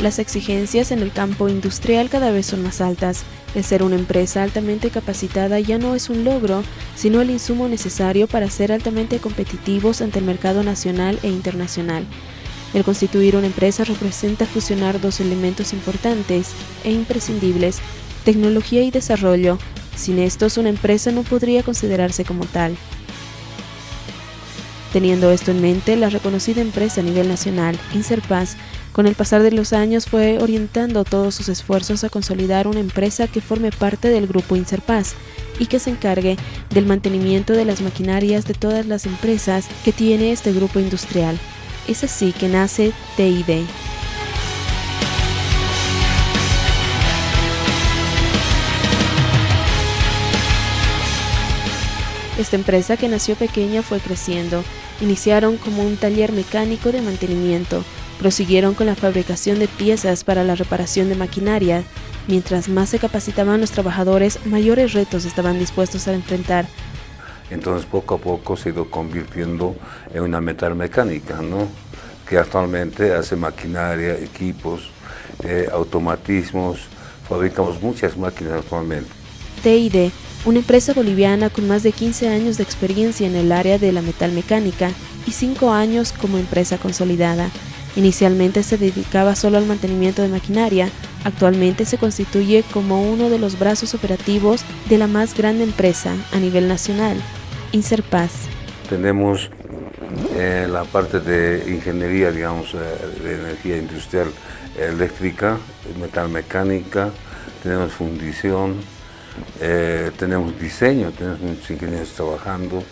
Las exigencias en el campo industrial cada vez son más altas. El ser una empresa altamente capacitada ya no es un logro, sino el insumo necesario para ser altamente competitivos ante el mercado nacional e internacional. El constituir una empresa representa fusionar dos elementos importantes e imprescindibles, tecnología y desarrollo. Sin estos, una empresa no podría considerarse como tal. Teniendo esto en mente, la reconocida empresa a nivel nacional, Inserpaz, con el pasar de los años fue orientando todos sus esfuerzos a consolidar una empresa que forme parte del grupo Inserpaz y que se encargue del mantenimiento de las maquinarias de todas las empresas que tiene este grupo industrial. Es así que nace TID. Esta empresa que nació pequeña fue creciendo. Iniciaron como un taller mecánico de mantenimiento, prosiguieron con la fabricación de piezas para la reparación de maquinaria. Mientras más se capacitaban los trabajadores, mayores retos estaban dispuestos a enfrentar. Entonces poco a poco se ha ido convirtiendo en una metal mecánica, ¿no? que actualmente hace maquinaria, equipos, eh, automatismos, fabricamos muchas máquinas actualmente. TID una empresa boliviana con más de 15 años de experiencia en el área de la metalmecánica y 5 años como empresa consolidada. Inicialmente se dedicaba solo al mantenimiento de maquinaria, actualmente se constituye como uno de los brazos operativos de la más grande empresa a nivel nacional, Inserpaz. Tenemos eh, la parte de ingeniería, digamos, eh, de energía industrial eléctrica, metalmecánica, tenemos fundición, eh, tenemos diseño, tenemos muchos ingenieros trabajando,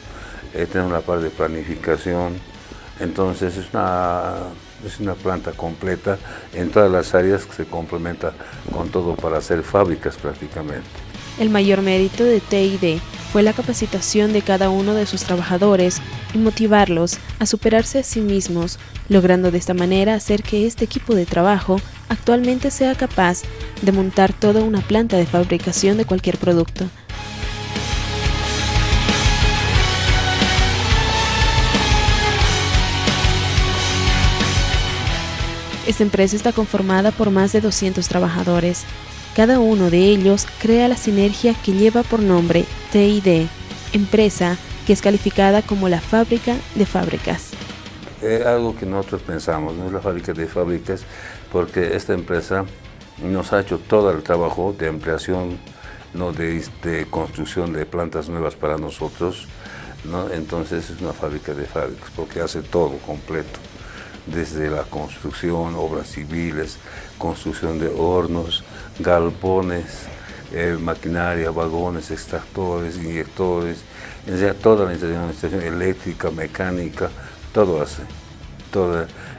eh, tenemos la parte de planificación, entonces es una, es una planta completa en todas las áreas que se complementa con todo para hacer fábricas prácticamente. El mayor mérito de TID fue la capacitación de cada uno de sus trabajadores y motivarlos a superarse a sí mismos, logrando de esta manera hacer que este equipo de trabajo actualmente sea capaz de montar toda una planta de fabricación de cualquier producto. Esta empresa está conformada por más de 200 trabajadores. Cada uno de ellos crea la sinergia que lleva por nombre TID, empresa que es calificada como la fábrica de fábricas. Es algo que nosotros pensamos, no es la fábrica de fábricas, porque esta empresa nos ha hecho todo el trabajo de ampliación, ¿no? de, construcción de plantas nuevas para nosotros, ¿no? entonces es una fábrica de fábricas, porque hace todo completo, desde la construcción, obras civiles, construcción de hornos, galpones, eh, maquinaria, vagones, extractores, inyectores, toda la instalación eléctrica, mecánica, todo hace,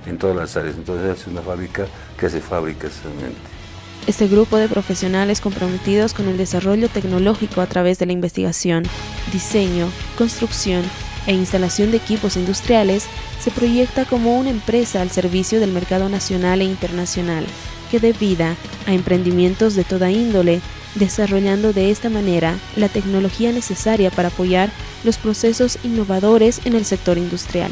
en todas las áreas. Entonces es una fábrica que hace fábricas realmente. Este grupo de profesionales comprometidos con el desarrollo tecnológico a través de la investigación, diseño, construcción e instalación de equipos industriales se proyecta como una empresa al servicio del mercado nacional e internacional que dé vida a emprendimientos de toda índole desarrollando de esta manera la tecnología necesaria para apoyar los procesos innovadores en el sector industrial.